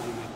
actually